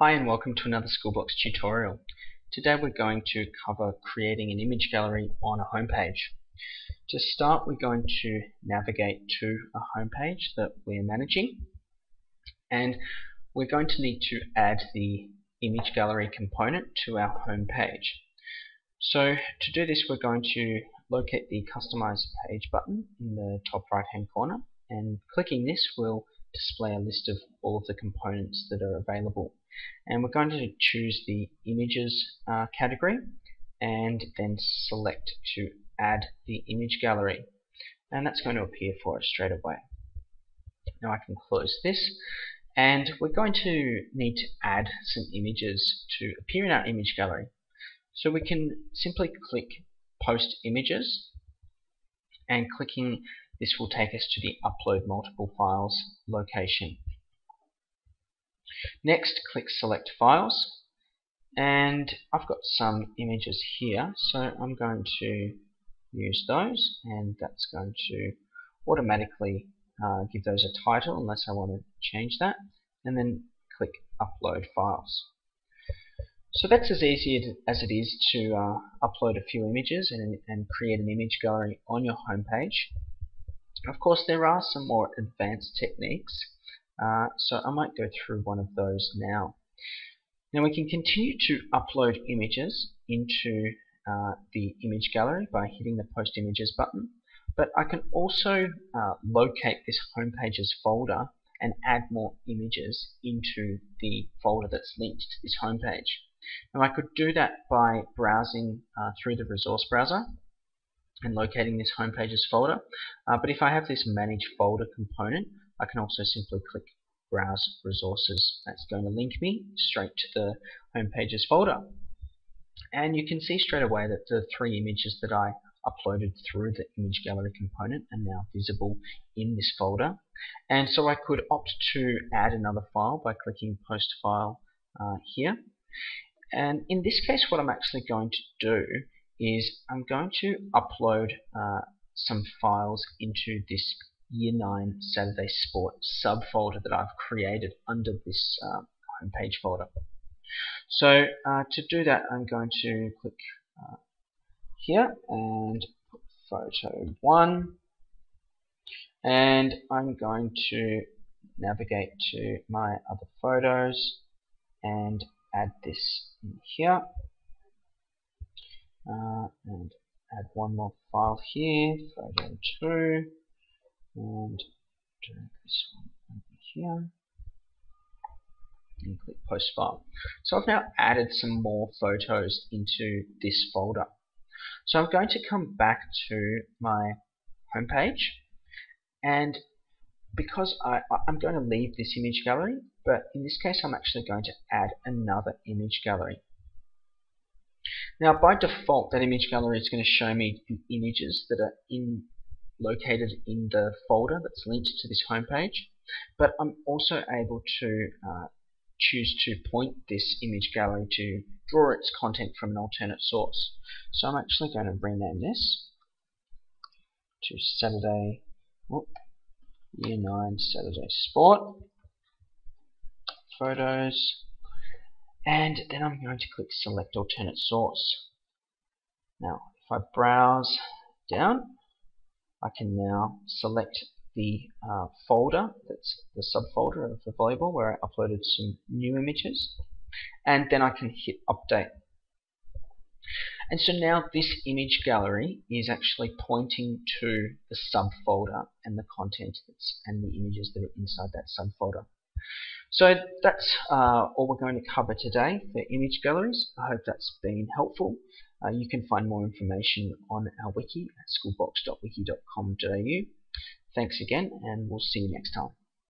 Hi and welcome to another Schoolbox tutorial. Today we're going to cover creating an image gallery on a homepage. To start we're going to navigate to a homepage that we're managing and we're going to need to add the image gallery component to our homepage. So to do this we're going to locate the customize page button in the top right hand corner and clicking this will display a list of all of the components that are available. And we're going to choose the images uh, category and then select to add the image gallery. And that's going to appear for us straight away. Now I can close this. And we're going to need to add some images to appear in our image gallery. So we can simply click post images and clicking this will take us to the upload multiple files location Next, click Select Files. And I've got some images here, so I'm going to use those, and that's going to automatically uh, give those a title unless I want to change that, and then click Upload Files. So that's as easy as it is to uh, upload a few images and, and create an image gallery on your homepage. Of course, there are some more advanced techniques uh, so I might go through one of those now. Now we can continue to upload images into uh, the image gallery by hitting the post images button but I can also uh, locate this homepages folder and add more images into the folder that's linked to this homepage. Now I could do that by browsing uh, through the resource browser and locating this homepages folder uh, but if I have this manage folder component I can also simply click Browse Resources. That's going to link me straight to the Home Pages folder. And you can see straight away that the three images that I uploaded through the image gallery component are now visible in this folder. And so I could opt to add another file by clicking Post File uh, here. And in this case what I'm actually going to do is I'm going to upload uh, some files into this Year 9 Saturday Sport subfolder that I've created under this uh, homepage folder. So uh, to do that I'm going to click uh, here and put photo 1 and I'm going to navigate to my other photos and add this in here uh, and add one more file here, photo 2 and drag this one over here and click post file. So I've now added some more photos into this folder. So I'm going to come back to my home page and because I, I'm going to leave this image gallery but in this case I'm actually going to add another image gallery. Now by default that image gallery is going to show me the images that are in located in the folder that's linked to this homepage but I'm also able to uh, choose to point this image gallery to draw its content from an alternate source. So I'm actually going to rename this to Saturday, whoop, Year 9 Saturday Sport photos and then I'm going to click select alternate source. Now if I browse down I can now select the uh, folder, that's the subfolder of the volleyball where I uploaded some new images and then I can hit update. And so now this image gallery is actually pointing to the subfolder and the content and the images that are inside that subfolder. So that's uh, all we're going to cover today for image galleries. I hope that's been helpful. Uh, you can find more information on our wiki at schoolbox.wiki.com.au. Thanks again, and we'll see you next time.